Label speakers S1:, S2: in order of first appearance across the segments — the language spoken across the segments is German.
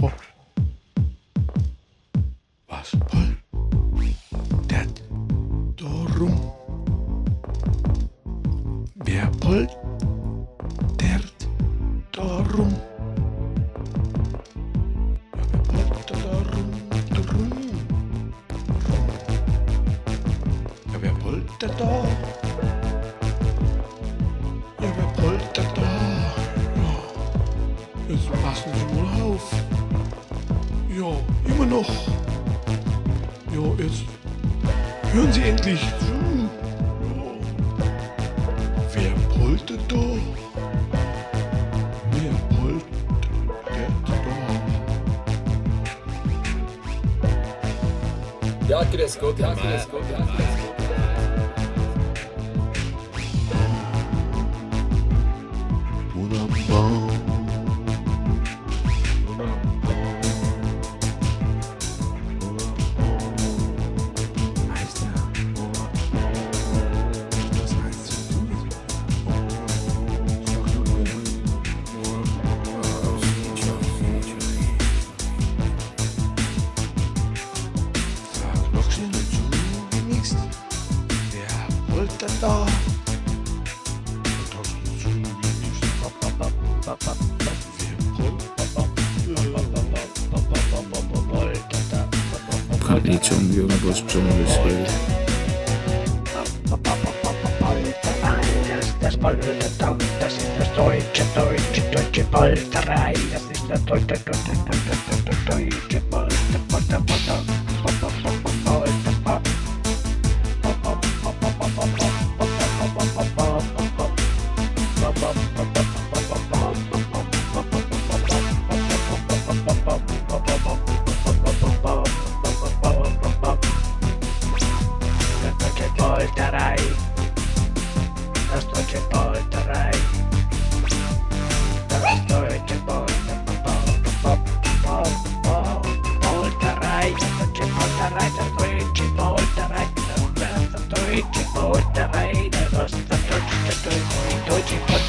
S1: Boah. Was? Voll. Der Dorum. Wer wollt? Der Dorum. Ja, wer da? Ja, wer wollte da? Ja, jetzt passen wir mal auf. Ja, immer noch. Ja, jetzt hören Sie endlich zu. Ja. Wer poltert da? Wer poltert da?
S2: Ja, grüß Gott, ja, grüß Gott, ja, grüß Gott.
S3: aloitetaan. Pali ciągnie obóz Deutsche, Deutsche, Deutsche Polterei. Ja Deutsche, Deutsche, Deutsche, Deutsche Polterei.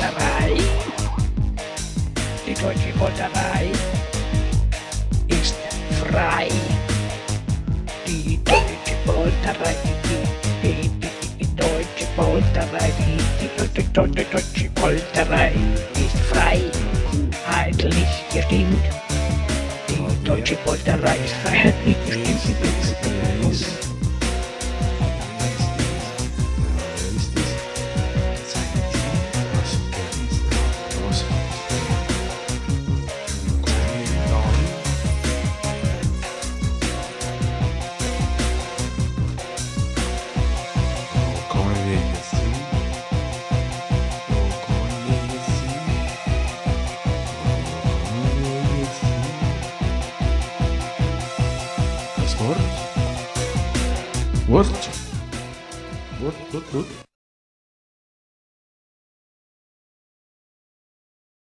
S3: Deutsche, die deutsche Polterei. Frei. Die deutsche Polterei, die, die, die, die deutsche Polterei, die, die, die deutsche Polterei ist frei, heidlich gestimmt. Die deutsche Polterei ist freiheitlich
S1: Вот. Вот, вот, вот.